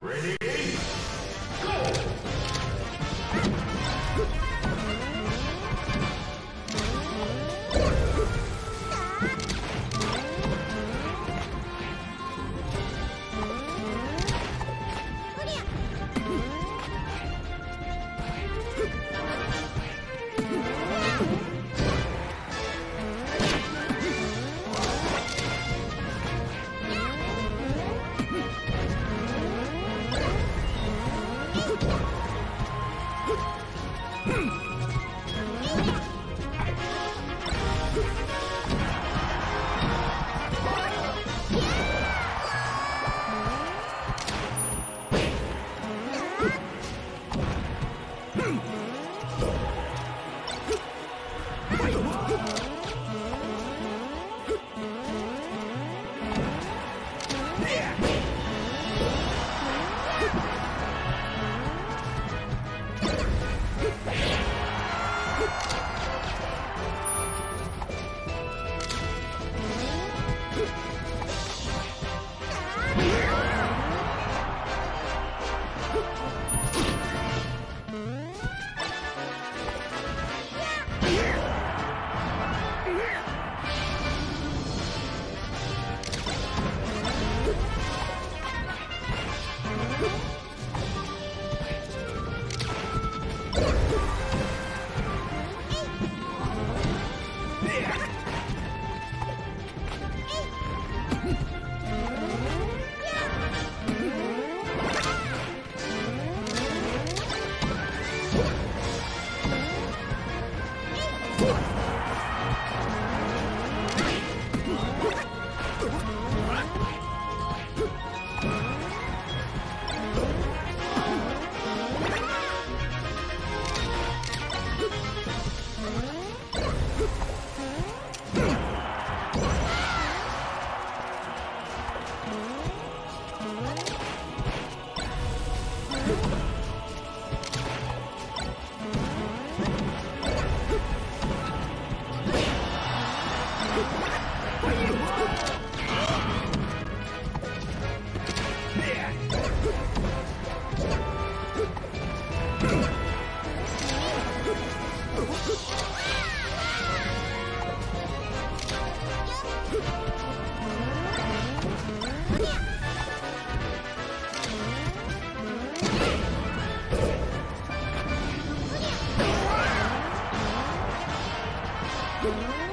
Ready? Hmm. Whoa. Thank you.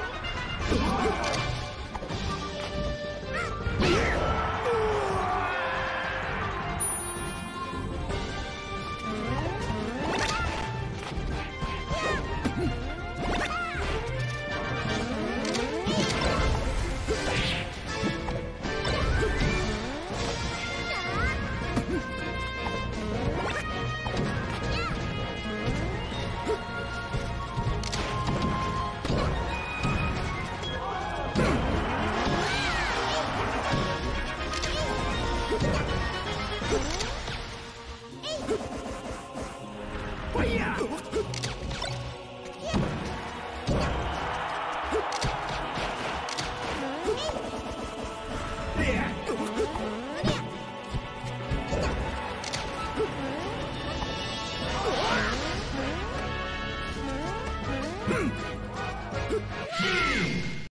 Yeah.